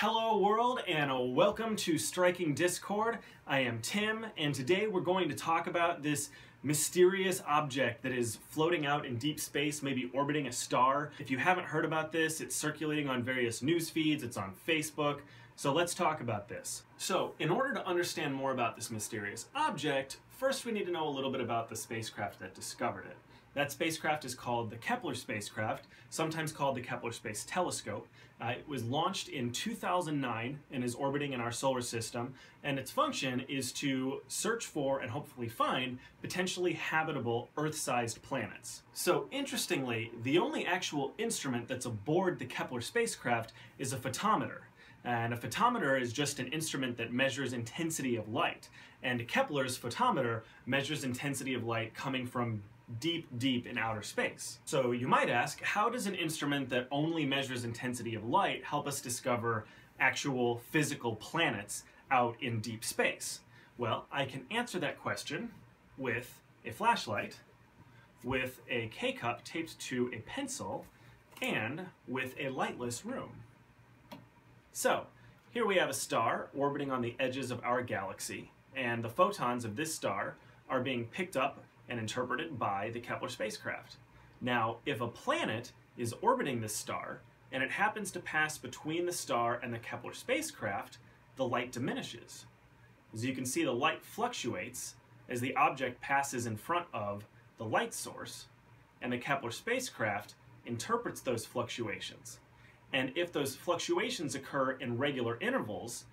Hello world and welcome to Striking Discord. I am Tim and today we're going to talk about this mysterious object that is floating out in deep space, maybe orbiting a star. If you haven't heard about this, it's circulating on various news feeds, it's on Facebook, so let's talk about this. So in order to understand more about this mysterious object, first we need to know a little bit about the spacecraft that discovered it. That spacecraft is called the Kepler spacecraft, sometimes called the Kepler Space Telescope. Uh, it was launched in 2009 and is orbiting in our solar system, and its function is to search for and hopefully find potentially habitable Earth-sized planets. So interestingly, the only actual instrument that's aboard the Kepler spacecraft is a photometer. And a photometer is just an instrument that measures intensity of light. And Kepler's photometer measures intensity of light coming from deep, deep in outer space. So you might ask, how does an instrument that only measures intensity of light help us discover actual physical planets out in deep space? Well, I can answer that question with a flashlight, with a K-cup taped to a pencil, and with a lightless room. So, here we have a star orbiting on the edges of our galaxy, and the photons of this star are being picked up and interpreted by the Kepler spacecraft. Now, if a planet is orbiting this star, and it happens to pass between the star and the Kepler spacecraft, the light diminishes. As you can see, the light fluctuates as the object passes in front of the light source, and the Kepler spacecraft interprets those fluctuations. And if those fluctuations occur in regular intervals,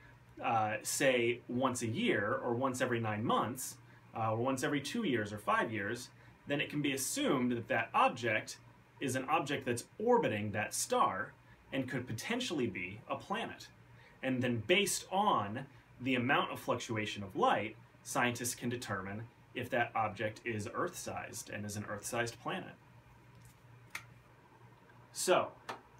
uh, say once a year or once every nine months, uh, once every two years or five years, then it can be assumed that that object is an object that's orbiting that star and could potentially be a planet. And then based on the amount of fluctuation of light, scientists can determine if that object is Earth-sized and is an Earth-sized planet. So,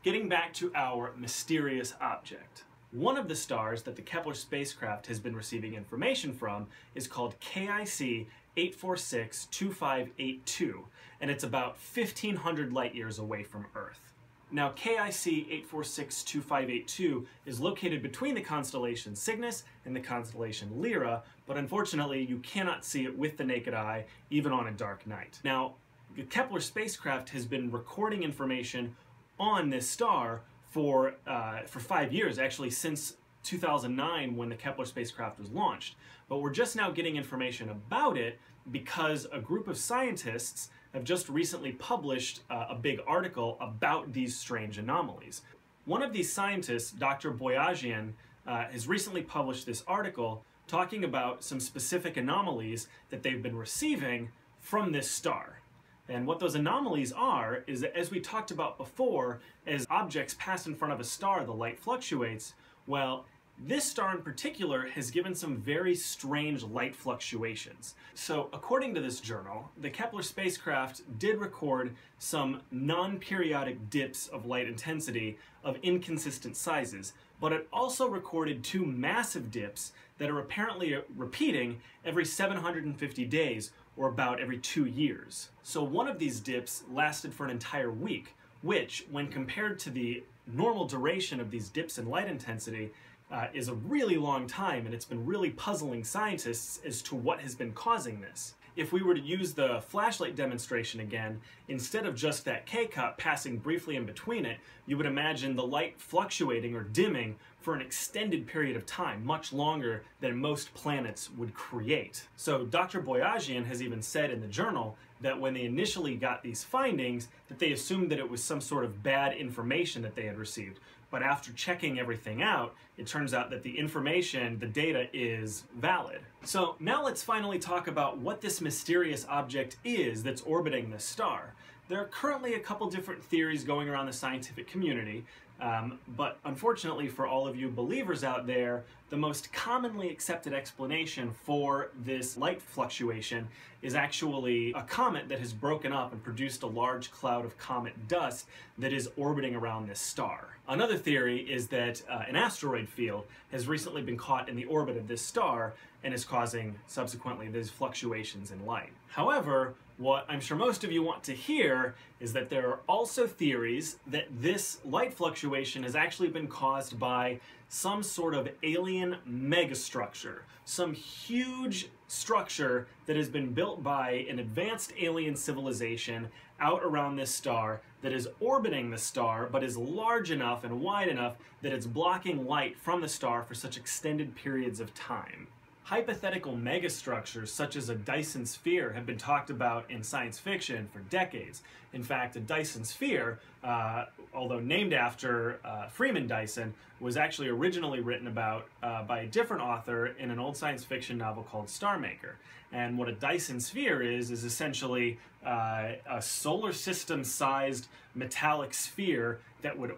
getting back to our mysterious object. One of the stars that the Kepler spacecraft has been receiving information from is called KIC 846-2582, and it's about 1,500 light years away from Earth. Now, KIC 846-2582 is located between the constellation Cygnus and the constellation Lyra, but unfortunately you cannot see it with the naked eye, even on a dark night. Now, the Kepler spacecraft has been recording information on this star for, uh, for five years, actually since 2009 when the Kepler spacecraft was launched. But we're just now getting information about it because a group of scientists have just recently published uh, a big article about these strange anomalies. One of these scientists, Dr. Boyajian, uh, has recently published this article talking about some specific anomalies that they've been receiving from this star. And what those anomalies are is that as we talked about before, as objects pass in front of a star, the light fluctuates. Well, this star in particular has given some very strange light fluctuations. So according to this journal, the Kepler spacecraft did record some non-periodic dips of light intensity of inconsistent sizes, but it also recorded two massive dips that are apparently repeating every 750 days or about every two years. So one of these dips lasted for an entire week, which, when compared to the normal duration of these dips in light intensity, uh, is a really long time, and it's been really puzzling scientists as to what has been causing this. If we were to use the flashlight demonstration again, instead of just that K-cup passing briefly in between it, you would imagine the light fluctuating or dimming for an extended period of time, much longer than most planets would create. So Dr. Boyajian has even said in the journal that when they initially got these findings, that they assumed that it was some sort of bad information that they had received. But after checking everything out, it turns out that the information, the data is valid. So now let's finally talk about what this mysterious object is that's orbiting this star. There are currently a couple different theories going around the scientific community, um, but unfortunately for all of you believers out there, the most commonly accepted explanation for this light fluctuation is actually a comet that has broken up and produced a large cloud of comet dust that is orbiting around this star. Another theory is that uh, an asteroid field has recently been caught in the orbit of this star and is causing subsequently these fluctuations in light. However, What I'm sure most of you want to hear is that there are also theories that this light fluctuation has actually been caused by some sort of alien megastructure, some huge structure that has been built by an advanced alien civilization out around this star that is orbiting the star but is large enough and wide enough that it's blocking light from the star for such extended periods of time. Hypothetical megastructures such as a Dyson sphere have been talked about in science fiction for decades. In fact, a Dyson sphere, uh, although named after uh, Freeman Dyson, was actually originally written about uh, by a different author in an old science fiction novel called Star Maker. And what a Dyson sphere is, is essentially uh, a solar system sized metallic sphere that would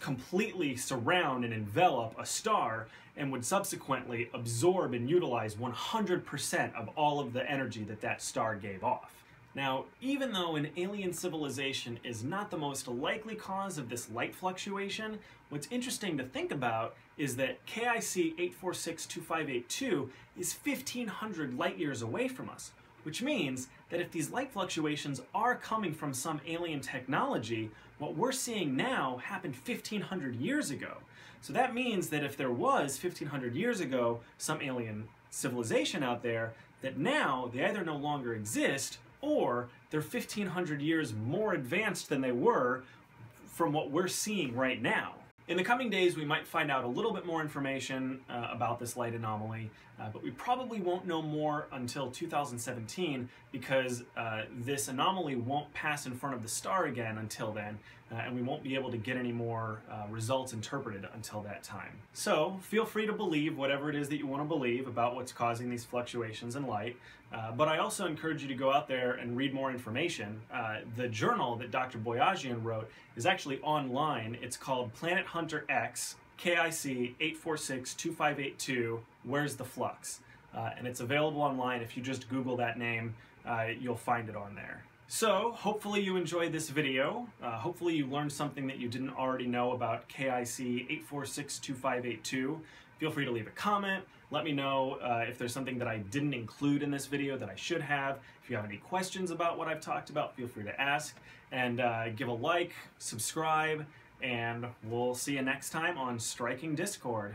completely surround and envelop a star and would subsequently absorb and utilize 100% of all of the energy that that star gave off. Now, even though an alien civilization is not the most likely cause of this light fluctuation, what's interesting to think about is that KIC 8462582 is 1500 light years away from us, which means that if these light fluctuations are coming from some alien technology, what we're seeing now happened 1500 years ago. So that means that if there was 1500 years ago some alien civilization out there, that now they either no longer exist or they're 1500 years more advanced than they were from what we're seeing right now. In the coming days, we might find out a little bit more information uh, about this light anomaly, uh, but we probably won't know more until 2017 because uh, this anomaly won't pass in front of the star again until then, uh, and we won't be able to get any more uh, results interpreted until that time. So feel free to believe whatever it is that you want to believe about what's causing these fluctuations in light, uh, but I also encourage you to go out there and read more information. the journal that Dr. Boyajian wrote is actually online. It's called Planet Hunter X, KIC 8462582, Where's the Flux? Uh, and it's available online. If you just Google that name, uh, you'll find it on there. So, hopefully you enjoyed this video. Uh, hopefully you learned something that you didn't already know about KIC 8462582. Feel free to leave a comment. Let me know uh, if there's something that I didn't include in this video that I should have. If you have any questions about what I've talked about, feel free to ask. And uh, give a like, subscribe, and we'll see you next time on Striking Discord.